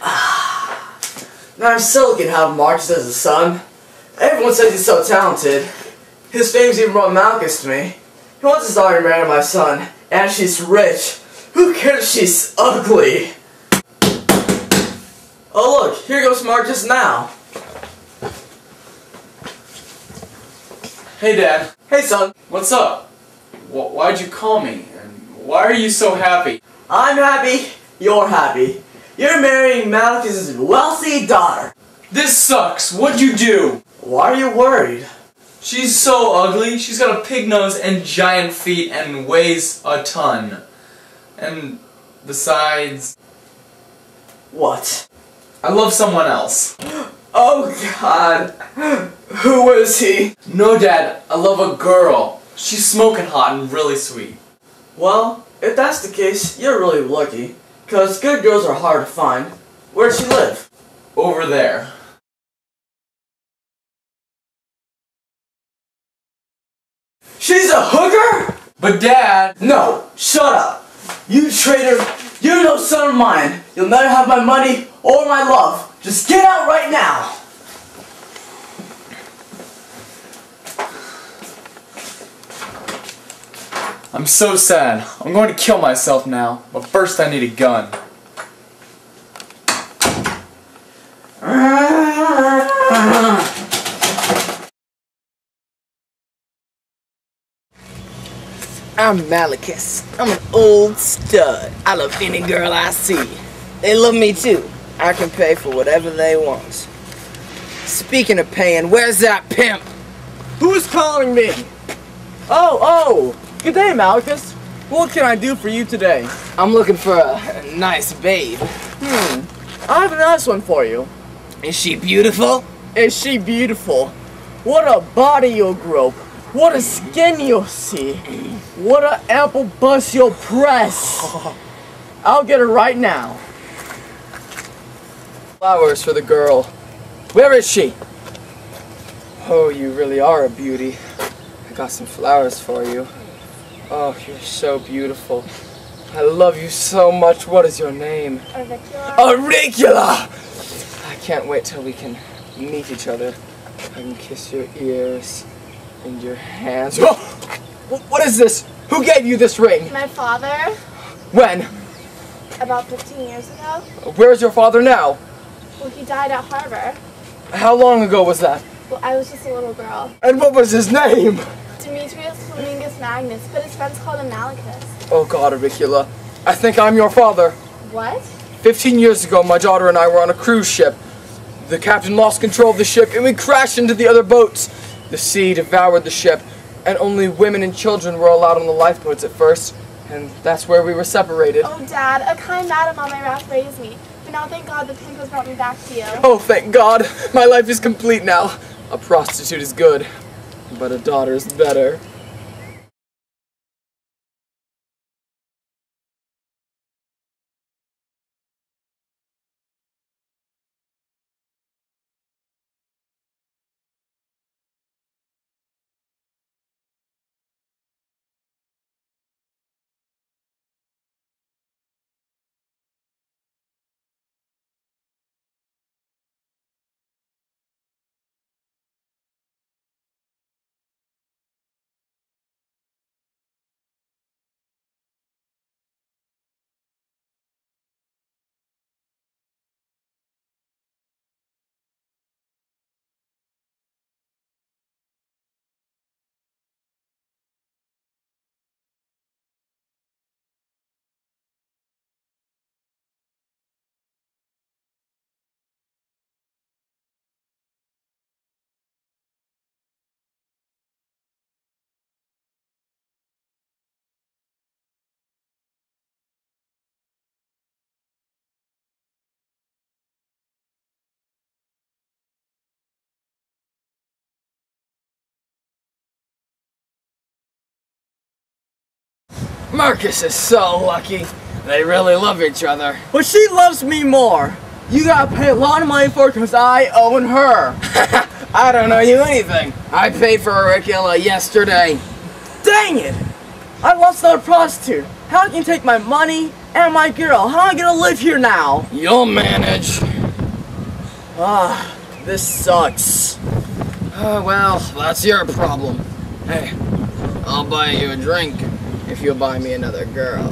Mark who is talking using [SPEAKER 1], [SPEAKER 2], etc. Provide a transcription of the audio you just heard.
[SPEAKER 1] Ah. Now I'm lucky to have Marcus as a son. Everyone says he's so talented. His fame's even brought Malchus to me. He wants his daughter to marry my son, and she's rich. Who cares if she's ugly? Oh look, here goes Marcus now.
[SPEAKER 2] Hey, Dad.
[SPEAKER 1] Hey son,
[SPEAKER 2] What's up? Wh- why'd you call me? And why are you so happy?
[SPEAKER 1] I'm happy, you're happy. You're marrying Malchus' wealthy daughter.
[SPEAKER 2] This sucks. What'd you do?
[SPEAKER 1] Why are you worried?
[SPEAKER 2] She's so ugly. She's got a pig nose and giant feet and weighs a ton. And besides,
[SPEAKER 1] What?
[SPEAKER 2] I love someone else.
[SPEAKER 1] Oh god. Who is he?
[SPEAKER 2] No, Dad. I love a girl. She's smoking hot and really sweet.
[SPEAKER 1] Well, if that's the case, you're really lucky. Cause good girls are hard to find. Where'd she live?
[SPEAKER 2] Over there.
[SPEAKER 1] She's a hooker?
[SPEAKER 2] But Dad,
[SPEAKER 1] No, shut up. You traitor, you're no son of mine. You'll never have my money or my love. Just get out right now.
[SPEAKER 2] I'm so sad. I'm going to kill myself now. But first I need a gun.
[SPEAKER 3] I'm Malachus. I'm an old stud. I love any girl I see. They love me too. I can pay for whatever they want. Speaking of paying, where's that pimp?
[SPEAKER 1] Who's calling me? Oh, oh. Good day, Malchus. What can I do for you today?
[SPEAKER 3] I'm looking for a nice babe.
[SPEAKER 1] Hmm. I have a nice one for you.
[SPEAKER 3] Is she beautiful?
[SPEAKER 1] Is she beautiful? What a body you'll grope. What a skin you'll see. What a ample bust you'll press. I'll get her right now.
[SPEAKER 3] Flowers for the girl. Where is she? Oh, you really are a beauty. I got some flowers for you. Oh, you're so beautiful. I love you so much. What is your name?
[SPEAKER 4] Avicula.
[SPEAKER 3] Auricula! I can't wait till we can meet each other. I can kiss your ears and your hands. Oh! What is this? Who gave you this ring?
[SPEAKER 4] My father,
[SPEAKER 3] When?
[SPEAKER 4] about 15 years ago,
[SPEAKER 3] Where's your father now?
[SPEAKER 4] well, he died at Harbor.
[SPEAKER 3] How long ago was that?
[SPEAKER 4] Well, I was just a little girl.
[SPEAKER 3] And what was his name?
[SPEAKER 4] Demetrius Flamingus Magnus, but his friends called him Malachus.
[SPEAKER 3] Oh God, Auricula. I think I'm your father.
[SPEAKER 4] What?
[SPEAKER 3] Fifteen years ago, my daughter and I were on a cruise ship. The captain lost control of the ship and we crashed into the other boats. The sea devoured the ship, and only women and children were allowed on the lifeboats at first, and that's where we were separated.
[SPEAKER 4] Oh, Dad, a kind madam on my raft raised me. But now, thank God, the pimp has brought me back to you.
[SPEAKER 3] Oh, thank God! My life is complete now. A prostitute is good, but a daughter is better. Marcus is so lucky. They really love each other.
[SPEAKER 1] But she loves me more. You gotta pay a lot of money for it because I own her.
[SPEAKER 3] I don't owe you anything. I paid for Auricula yesterday.
[SPEAKER 1] Dang it! I lost another prostitute. How can you take my money and my girl? How am I gonna live here now?
[SPEAKER 3] You'll manage.
[SPEAKER 1] Ah, this sucks.
[SPEAKER 3] Uh, well, that's your problem. Hey, I'll buy you a drink if you'll buy me another girl.